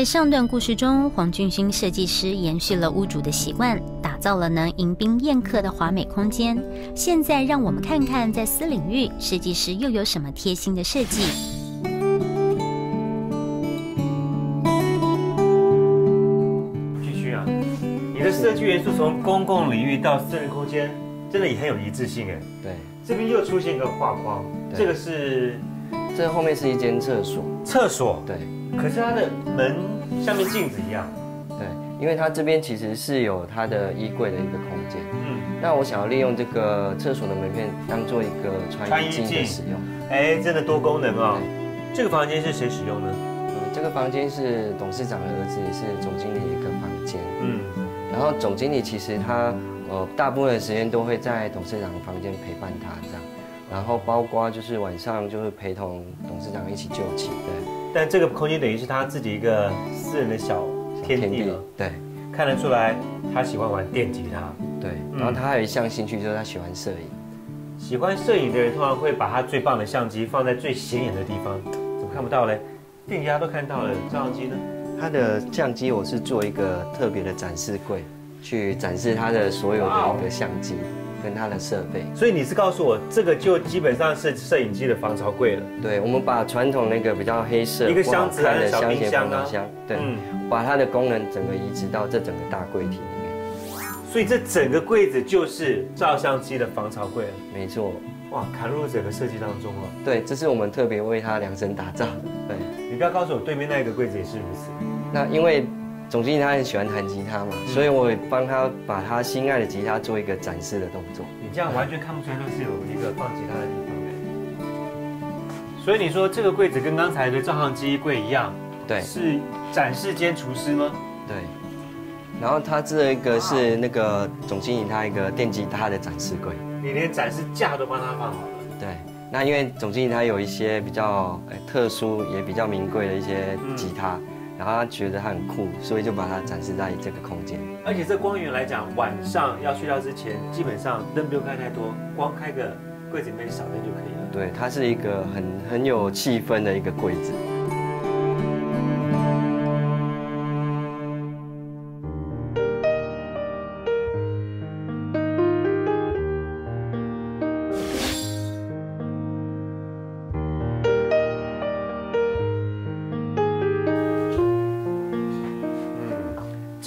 在上段故事中，黄俊勋设计师延续了屋主的习惯，打造了能迎宾宴客的华美空间。现在，让我们看看在私领域，设计师又有什么贴心的设计。俊勋啊，你的设计元素从公共领域到私人空间，真的也很有一致性哎。对，这边又出现一个画框，这个是，这后面是一间厕所。厕所。对。可是它的门像面镜子一样，对，因为它这边其实是有它的衣柜的一个空间，嗯，那我想要利用这个厕所的门片当做一个穿衣镜的使用，哎，真的多功能啊！这个房间是谁使用呢？嗯，这个房间是董事长的儿子，也是总经理的一个房间，嗯，然后总经理其实他呃大部分的时间都会在董事长房间陪伴他这样，然后包括就是晚上就是陪同董事长一起就寝，对。但这个空间等于是他自己一个私人的小天地了。对，看得出来他喜欢玩电吉他。对，然后他还有一项兴趣就是他喜欢摄影。喜欢摄影的人通常会把他最棒的相机放在最显眼的地方。怎么看不到嘞？电吉他都看到了，照相机呢？他的相机我是做一个特别的展示柜，去展示他的所有的一个相机。跟它的设备，所以你是告诉我，这个就基本上是摄影机的防潮柜了。对，我们把传统那个比较黑色一个箱子的小冰箱啊，对，把它的功能整个移植到这整个大柜体里面。所以这整个柜子就是照相机的防潮柜了。没错，哇，砍入整个设计当中了。对，这是我们特别为它量身打造的。对，你不要告诉我对面那个柜子也是如此。那因为。总经理他很喜欢弹吉他嘛，所以我帮他把他心爱的吉他做一个展示的动作。你这样完全看不出来，就是有一个放吉他的地方所以你说这个柜子跟刚才的照相机柜一样，对，是展示间厨师吗？对。然后他这一个是那个总经理他一个电吉他的展示柜，你连展示架都帮他放好了。对。那因为总经理他有一些比较特殊也比较名贵的一些吉他。然后他觉得他很酷，所以就把它展示在这个空间。而且这光源来讲，晚上要睡觉之前，基本上灯不用开太多，光开个柜子里面小灯就可以了。对，它是一个很很有气氛的一个柜子。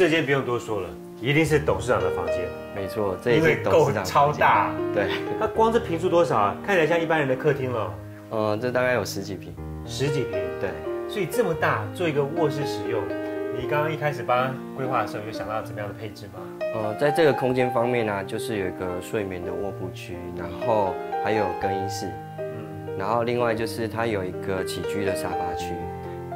这间不用多说了，一定是董事长的房间。没错，这一够超大。对，它光这平数多少啊？看起来像一般人的客厅了。嗯，这大概有十几平。十几平？对。所以这么大，做一个卧室使用，你刚刚一开始帮规划的时候，有想到怎么样的配置吗？呃，在这个空间方面呢，就是有一个睡眠的卧铺区，然后还有更衣室，嗯，然后另外就是它有一个起居的沙发区。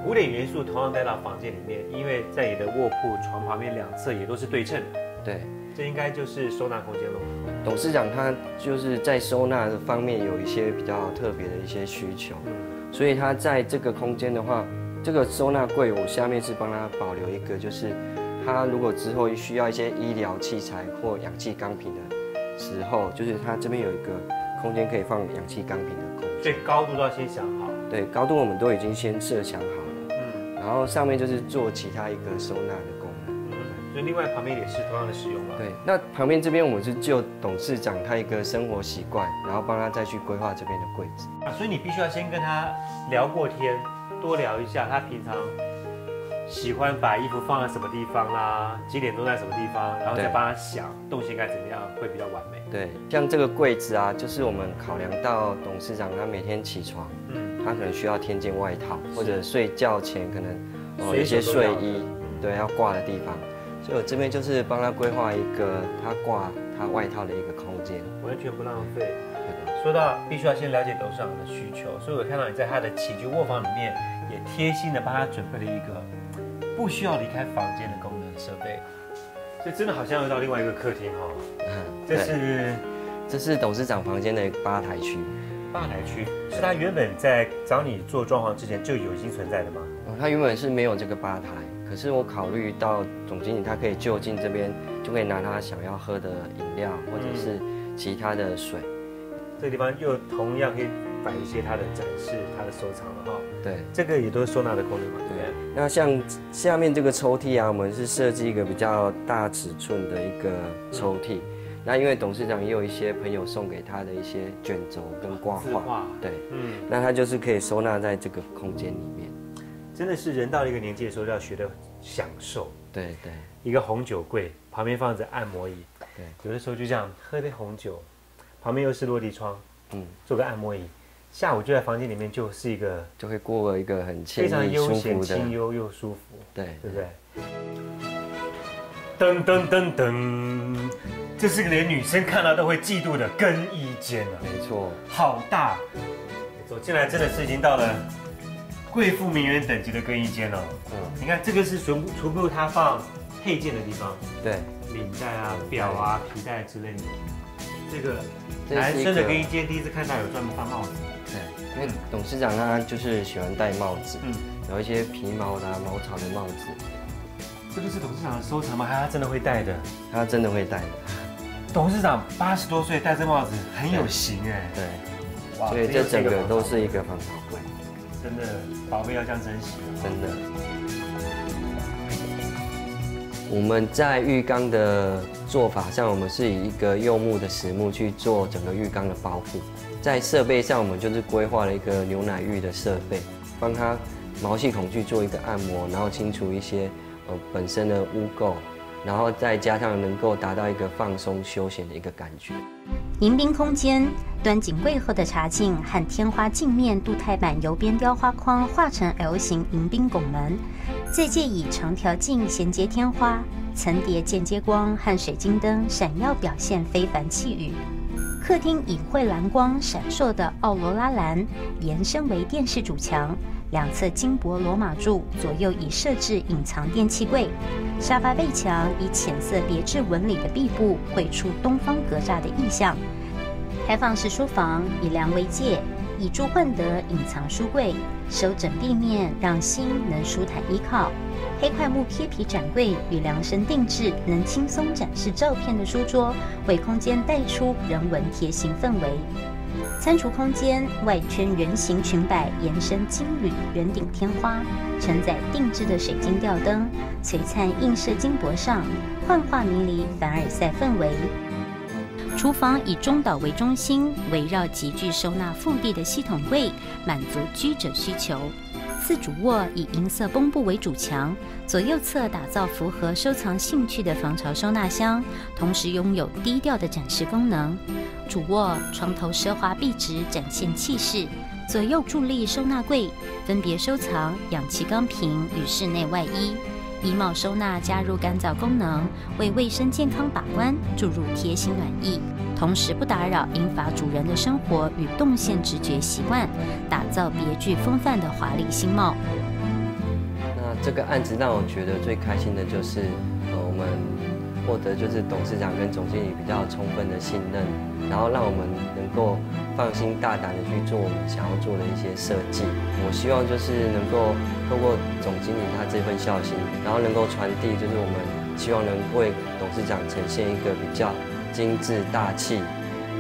五点元素同样带到房间里面，因为在你的卧铺床旁边两侧也都是对称的。对，这应该就是收纳空间喽。董事长他就是在收纳的方面有一些比较特别的一些需求，所以他在这个空间的话，这个收纳柜我下面是帮他保留一个，就是他如果之后需要一些医疗器材或氧气钢瓶的时候，就是他这边有一个空间可以放氧气钢瓶的空间。所以高度都要先想好。对，高度我们都已经先设想好。然后上面就是做其他一个收纳的功能，嗯，所以另外旁边也是同样的使用吧？对，那旁边这边我们是就董事长他一个生活习惯，然后帮他再去规划这边的柜子啊，所以你必须要先跟他聊过天，多聊一下他平常喜欢把衣服放在什么地方啦，几点钟在什么地方，然后再帮他想动线该怎么样会比较完美。对，像这个柜子啊，就是我们考量到董事长他每天起床，嗯。他可能需要添件外套，或者睡觉前可能哦一些睡衣，对，要挂的地方。所以我这边就是帮他规划一个他挂他外套的一个空间，完全不浪费。说到必须要先了解董事长的需求，所以我看到你在他的起居卧房里面也贴心的帮他准备了一个不需要离开房间的功能设备。这真的好像又到另外一个客厅哈。这是这是董事长房间的吧台区。吧台区是他原本在找你做装潢之前就有已经存在的吗？哦，他原本是没有这个吧台，可是我考虑到总经理他可以就近这边就可以拿他想要喝的饮料或者是其他的水，这个地方又同样可以摆一些他的展示、他的收藏了哈。对。这个也都是收纳的功能嘛，对不对？那像下面这个抽屉啊，我们是设计一个比较大尺寸的一个抽屉。那因为董事长也有一些朋友送给他的一些卷轴跟挂画，对，嗯，那他就是可以收纳在这个空间里面。真的是人到了一个年纪的时候要学的享受。对对一个红酒柜旁边放着按摩椅，对，有的时候就这样喝杯红酒，旁边又是落地窗，嗯，做个按摩椅，下午就在房间里面就是一个就会过一个很非常悠闲、清幽又舒服，对。对不对？噔噔噔噔，这是个连女生看到都会嫉妒的更衣间啊，没错，好大！走进来真的是已经到了贵妇名媛等级的更衣间了。嗯，你看这个是全部全部它放配件的地方，对，领带啊、表啊、皮带之类的。这个男生的个更衣间第一次看到有专门放帽子，对，因为董事长他就是喜欢戴帽子，嗯，有一些皮毛的、啊、毛草的帽子，这个是董事长的收藏吗？还是他真的会戴的？他真的会戴的，董事长八十多岁戴这帽子很有型哎，对，哇所以这整个都是一个个防潮柜，真的宝贝要这样珍惜哦。真的。我们在浴缸的做法上，我们是以一个柚木的实木去做整个浴缸的包覆。在设备上，我们就是规划了一个牛奶浴的设备，帮它毛细孔去做一个按摩，然后清除一些呃本身的污垢，然后再加上能够达到一个放松休闲的一个感觉。迎宾空间端景柜后的茶镜和天花镜面镀钛板油边雕花框画成 L 型迎宾拱门，再借以长条镜衔接天花，层叠间接光和水晶灯闪耀，表现非凡气宇。客厅以蔚蓝光闪烁的奥罗拉蓝延伸为电视主墙，两侧金箔罗马柱，左右已设置隐藏电器柜。沙发背墙以浅色别致纹理的壁布绘出东方格栅的意象。开放式书房以梁为界，以柱混得隐藏书柜，收整地面，让心能舒坦依靠。黑块木贴皮展柜与量身定制能轻松展示照片的书桌，为空间带出人文贴心氛围。餐厨空间外圈圆形裙摆延伸金缕圆顶天花，承载定制的水晶吊灯，璀璨映射金箔上，幻化迷离凡尔赛氛围。厨房以中岛为中心，围绕极具收纳腹地的系统柜，满足居者需求。次主卧以银色绷布为主墙，左右侧打造符合收藏兴趣的防潮收纳箱，同时拥有低调的展示功能。主卧床头奢华壁纸展现气势，左右伫立收纳柜分别收藏氧气钢瓶与室内外衣。衣帽收纳加入干燥功能，为卫生健康把关注入贴心暖意，同时不打扰英法主人的生活与动线直觉习惯，打造别具风范的华丽新貌。那这个案子让我觉得最开心的就是，呃，我们获得就是董事长跟总经理比较充分的信任，然后让我们能够放心大胆的去做我们想要做的一些设计。我希望就是能够透过总经理他这份孝心，然后能够传递就是我们希望能为董事长呈现一个比较精致大气，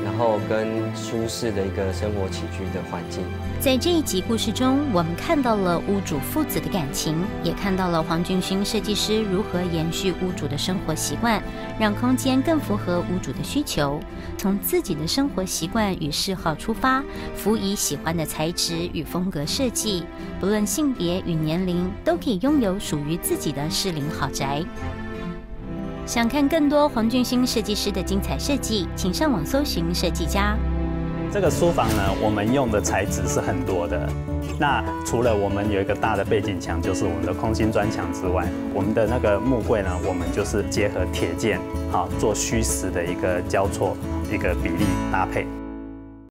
然后跟舒适的一个生活起居的环境。在这一集故事中，我们看到了屋主父子的感情，也看到了黄俊勋设计师如何延续屋主的生活习惯，让空间更符合屋主的需求。从自己的生活习惯与嗜好出发，辅以喜欢的材质与风格设计，不论性别与年龄，都可以拥有属于自己的适龄豪宅。想看更多黄俊兴设计师的精彩设计，请上网搜寻设计家。这个书房呢，我们用的材质是很多的。那除了我们有一个大的背景墙，就是我们的空心砖墙之外，我们的那个木柜呢，我们就是结合铁件，好做虚实的一个交错，一个比例搭配。